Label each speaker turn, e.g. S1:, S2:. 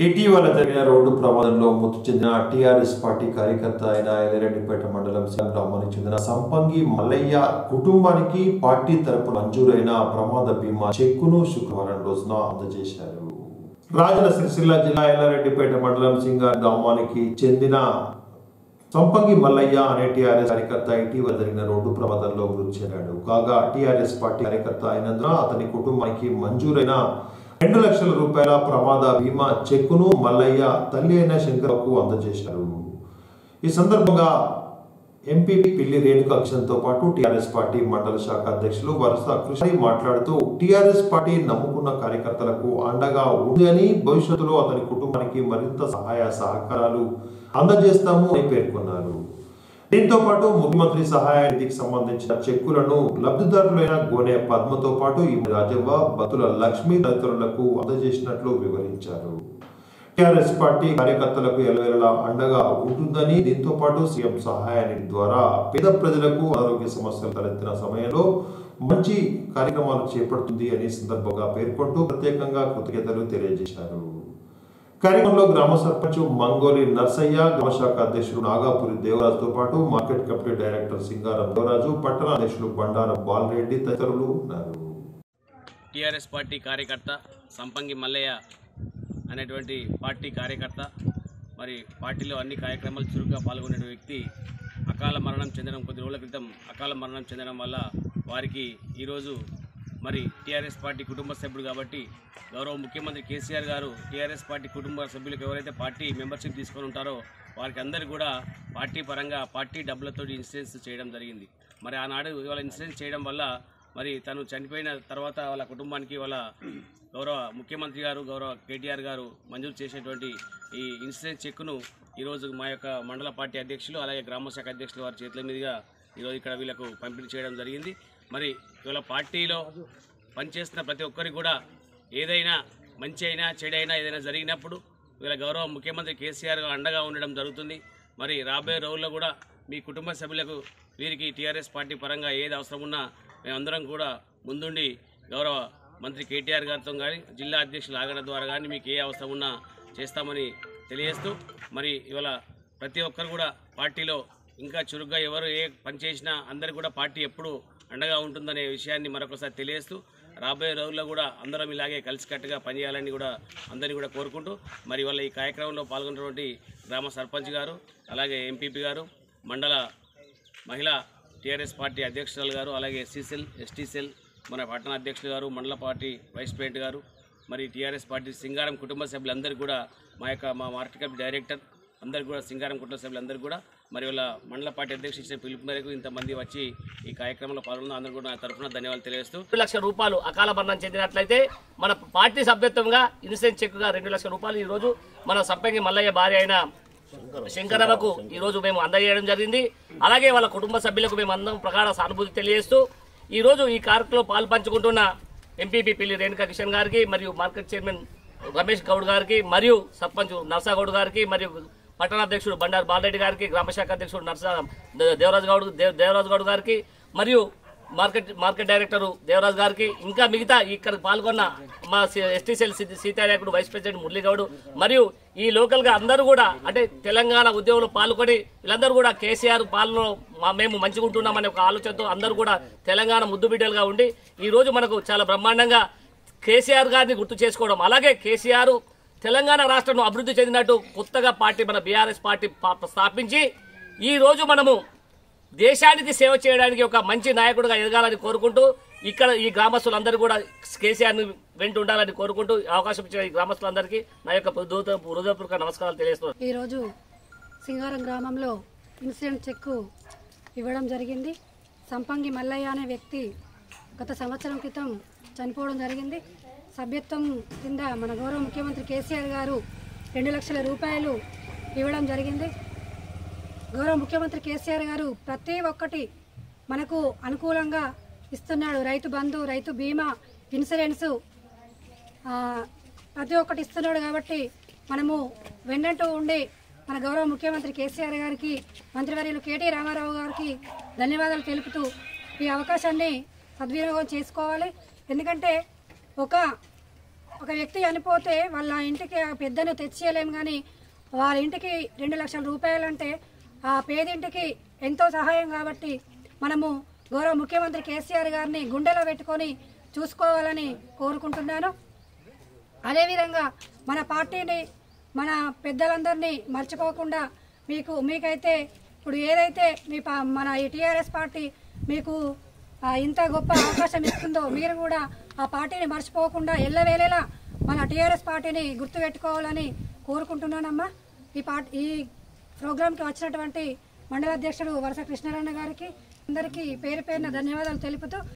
S1: ఇటీవల జరిగిన రోడ్డు ప్రమాదంలో మృతి చెందిన టీఆర్ఎస్ పార్టీ కార్యకర్త అయిన ఎల్లిరెడ్డిపేట మండలం శ్యామ్ గ్రామానికి చెందిన సంపంగి మల్లయ్య కుటుంబానికి పార్టీ తరపున మంజూరైన ప్రమాద బీమా చెక్కును శుక్రవారం రోజున అందజేశారు. రాజన సిరిసిల్ల జిల్లా ఎల్లారెడ్డిపేట మండలం సింగార్ గ్రామానికి చెందిన సంపంగి మల్లయ్య అనే టీఆర్ఎస్ కార్యకర్త ఇటీవల జరిగిన రోడ్డు ప్రమాదంలో మృతి చెందాడు. కాగా టీఆర్ఎస్ పార్టీ కార్యకర్త అయినందున అతని కుటుంబానికి మంజూరైన రెండు లక్షల రూపాయల ప్రమాద బీమా చెక్కును మల్లయ్య తల్లి అయిన శంకర్కు అందజేశారు. ఈ సందర్భంగా ఎంపీ పిల్లి రేణుక అక్షన్తో పాటు టీఆర్ఎస్ పార్టీ మండల శాఖ అధ్యక్షులు వరుస కృష్ణ మాట్లాడుతూ టీఆర్ఎస్ పార్టీ నమ్ముకున్న కార్యకర్తలకు అండగా ఉంది అని భవిష్యత్తులో అతని కుటుంబానికి మరింత సహాయ సహకారాలు అందజేస్తాము అని పేర్కొన్నారు. దీంతో పాటు ముఖ్యమంత్రి సహాయ నిధికి సంబంధించిన చెక్కులను లబ్ధిదారులైన గోనె పద్మతో పాటు ఈ రాజవ్వ బతుల లక్ష్మీ తదితరులకు అందజేసినట్లు వివరించారు. టిఆర్ఎస్ పార్టీ కార్యకర్తలకు ఎలవేళలా అండగా ఉంటుందని దీంతో పాటు సీఎం సహాయానికి ద్వారా పేద ప్రజలకు ఆరోగ్య సమస్యలు తలెత్తిన సమయంలో మంచి కార్యక్రమాలు చేపడుతుంది అని సందర్భంగా పేర్కొంటూ ప్రత్యేకంగా కృతజ్ఞతలు తెలియజేశారు. కార్యక్రమంలో గ్రామ సర్పంచ్ మంగోలి నర్సయ్య గ్రామశాఖ అధ్యక్షుడు నాగాపురి దేవరాజుతో పాటు market committee director Singaram Devaraju పట్టణ అధ్యక్షులు బండారం బాలరెడ్డి తదితరులు ఉన్నారు.
S2: టీఆర్ఎస్ పార్టీ కార్యకర్త సంపంగి మల్లయ్య అనేటువంటి పార్టీ కార్యకర్త మరి పార్టీలో అన్ని కార్యక్రమాలు చురుగ్గా పాల్గొనే వ్యక్తి అకాల మరణం చెందడం కొద్ది రోజుల క్రితం అకాల మరణం చెందడం వల్ల వారికి ఈరోజు మరి టీఆర్ఎస్ పార్టీ కుటుంబ సభ్యుడు కాబట్టి గౌరవ ముఖ్యమంత్రి కేసీఆర్ గారు టీఆర్ఎస్ పార్టీ కుటుంబ సభ్యులకు ఎవరైతే పార్టీ మెంబర్షిప్ తీసుకొని ఉంటారో వారికి అందరు కూడా పార్టీ పరంగా పార్టీ డబ్బులతో ఇన్సూరెన్స్ చేయడం జరిగింది. మరి ఆనాడు ఇవాళ ఇన్సూరెన్స్ చేయడం వల్ల మరి తను చనిపోయిన తర్వాత వాళ్ళ కుటుంబానికి వాళ్ళ గౌరవ ముఖ్యమంత్రి గారు గౌరవ కేటీఆర్ గారు మంజూరు చేసేటువంటి ఈ ఇన్సూరెన్స్ చెక్కును ఈరోజు మా యొక్క మండల పార్టీ అధ్యక్షులు అలాగే గ్రామ శాఖ అధ్యక్షులు వారి చేతుల మీదుగా ఈరోజు ఇక్కడ వీళ్ళకు పంపిణీ చేయడం జరిగింది. మరి ఇవాళ పార్టీలో పనిచేస్తున్న ప్రతి ఒక్కరికి కూడా ఏదైనా మంచి అయినా చెడైనా ఏదైనా జరిగినప్పుడు ఇవాళ గౌరవ ముఖ్యమంత్రి కేసీఆర్ అండగా ఉండడం జరుగుతుంది. మరి రాబోయే రోజుల్లో కూడా మీ కుటుంబ సభ్యులకు వీరికి టీఆర్ఎస్ పార్టీ పరంగా ఏది అవసరం ఉన్నా మేమందరం కూడా ముందుండి గౌరవ మంత్రి కేటీఆర్ గారితో కానీ జిల్లా అధ్యక్షులు ఆగడ ద్వారా కానీ మీకు ఏ అవసరం ఉన్నా చేస్తామని తెలియజేస్తూ మరి ఇవాళ ప్రతి ఒక్కరు కూడా పార్టీలో ఇంకా చురుగ్గా ఎవరు ఏ పని చేసినా అందరికీ కూడా పార్టీ ఎప్పుడు అండగా ఉంటుందనే విషయాన్ని మరొకసారి తెలియజేస్తూ రాబోయే రోజుల్లో కూడా అందరం ఇలాగే కలిసికట్టుగా పనిచేయాలని కూడా అందరినీ కూడా కోరుకుంటూ మరి వాళ్ళ ఈ కార్యక్రమంలో పాల్గొన్నటువంటి గ్రామ సర్పంచ్ గారు అలాగే ఎంపీపీ గారు మండల మహిళా టీఆర్ఎస్ పార్టీ అధ్యక్షురాలు గారు అలాగే ఎస్సీసెల్ ఎస్టీసెల్ మన పట్టణ అధ్యక్షులు గారు మండల పార్టీ వైస్ ప్రెసిడెంట్ గారు మరి టీఆర్ఎస్ పార్టీ సింగారం కుటుంబ సభ్యులందరూ కూడా మా యొక్క మా మార్కెట్ డైరెక్టర్ అందరికీ కూడా సింగారం కుటుంబ సభ్యులందరికీ కూడా మరి వాళ్ళ మండల పార్టీ అధ్యక్షుడు ఇచ్చిన పిలుపు మేరకు ఇంతమంది వచ్చి ఈ కార్యక్రమంలో పాల్గొన్న అందరూ కూడా నా తరఫున ధన్యవాదాలు తెలియజేస్తూ.
S3: రెండు లక్షల రూపాయలు అకాల మరణం చెందినట్లయితే మన పార్టీ సభ్యత్వంగా ఇన్సూరెన్స్ చెక్గా రెండు లక్షల రూపాయలు ఈ రోజు మన సప్పంగి మల్లయ్య భార్య అయిన శంకరమ్మకు ఈరోజు మేము అందజేయడం జరిగింది. అలాగే వాళ్ళ కుటుంబ సభ్యులకు మేము అందరం ప్రగాఢ సానుభూతి తెలియజేస్తూ ఈరోజు ఈ కార్యక్రమంలో పాలు పంచుకుంటున్న ఎంపీపీ పిల్లి రేణుకా కిషన్ గారికి మరియు మార్కెట్ చైర్మన్ రమేష్ గౌడ్ గారికి మరియు సర్పంచ్ నర్సాగౌడ్ గారికి మరియు పట్టణాధ్యక్షుడు బండారు బాలరెడ్డి గారికి గ్రామశాఖ అధ్యక్షుడు నర్సా దేవరాజు గౌడ్ దేవరాజు గౌడ్ గారికి మరియు మార్కెట్ మార్కెట్ డైరెక్టర్ దేవరాజు గారికి ఇంకా మిగతా ఇక్కడ పాల్గొన్న మా ఎస్టీసీఎల్ సీతారాయకుడు వైస్ ప్రెసిడెంట్ మురళీగౌడ్ మరియు ఈ లోకల్గా అందరూ కూడా అంటే తెలంగాణ ఉద్యోగంలో పాల్గొని వీళ్ళందరూ కూడా కేసీఆర్ పాలనలో మా మేము మంచిగా ఉంటున్నామనే ఒక ఆలోచనతో అందరూ కూడా తెలంగాణ ముద్దు బిడ్డలుగా ఉండి ఈ రోజు మనకు చాలా బ్రహ్మాండంగా కేసీఆర్ గారిని గుర్తు చేసుకోవడం అలాగే కేసీఆర్ తెలంగాణ రాష్ట్రం అభివృద్ధి చెందినట్టు కొత్తగా పార్టీ మన బీఆర్ఎస్ పార్టీ స్థాపించి ఈ రోజు మనము దేశానికి సేవ చేయడానికి ఒక మంచి నాయకుడిగా ఎదగాలని కోరుకుంటూ ఇక్కడ ఈ గ్రామస్తులందరూ కూడా కేసీఆర్ని వెంట ఉండాలని కోరుకుంటూ అవకాశం ఇచ్చిన ఈ గ్రామస్తులందరికీ నా యొక్క హృదయపూర్వక నమస్కారాలు తెలియజేస్తున్నాను.
S4: ఈరోజు సింగారం గ్రామంలో ఇన్సిడెంట్ చెక్కు ఇవ్వడం జరిగింది. సంపంగి మల్లయ్య అనే వ్యక్తి గత సంవత్సరం క్రితం చనిపోవడం జరిగింది. సభ్యత్వం కింద మన గౌరవ ముఖ్యమంత్రి కేసీఆర్ గారు రెండు లక్షల రూపాయలు ఇవ్వడం జరిగింది. గౌరవ ముఖ్యమంత్రి కేసీఆర్ గారు ప్రతి ఒక్కటి మనకు అనుకూలంగా ఇస్తున్నాడు. రైతు బంధు రైతు బీమా ఇన్సూరెన్సు ప్రతి ఒక్కటి ఇస్తున్నాడు కాబట్టి మనము వెన్నంటూ ఉండి మన గౌరవ ముఖ్యమంత్రి కేసీఆర్ గారికి మంత్రివర్యులు కేటీ రామారావు గారికి ధన్యవాదాలు తెలుపుతూ ఈ అవకాశాన్ని సద్వినియోగం చేసుకోవాలి. ఎందుకంటే ఒక ఒక వ్యక్తి చనిపోతే వాళ్ళ ఇంటికి ఆ పెద్దను తెచ్చేయలేము కానీ వాళ్ళ ఇంటికి రెండు లక్షల రూపాయలు అంటే ఆ పేదింటికి ఎంతో సహాయం కాబట్టి మనము గౌరవ ముఖ్యమంత్రి కేసీఆర్ గారిని గుండెలో పెట్టుకొని చూసుకోవాలని కోరుకుంటున్నాను. అదేవిధంగా మన పార్టీని మన పెద్దలందరినీ మర్చిపోకుండా మీకు మీకైతే ఇప్పుడు ఏదైతే మీ పా- మన ఈ టీఆర్ఎస్ పార్టీ మీకు ఇంత గొప్ప అవకాశం ఇస్తుందో మీరు కూడా ఆ పార్టీని మర్చిపోకుండా ఎల్లవేళలా మన టీఆర్ఎస్ పార్టీని గుర్తుపెట్టుకోవాలని కోరుకుంటున్నానమ్మా. ఈ పార్టీ ఈ ప్రోగ్రాంకి వచ్చినటువంటి మండల అధ్యక్షుడు వరస కృష్ణారాయణ గారికి అందరికీ పేరు పేరున ధన్యవాదాలు తెలుపుతూ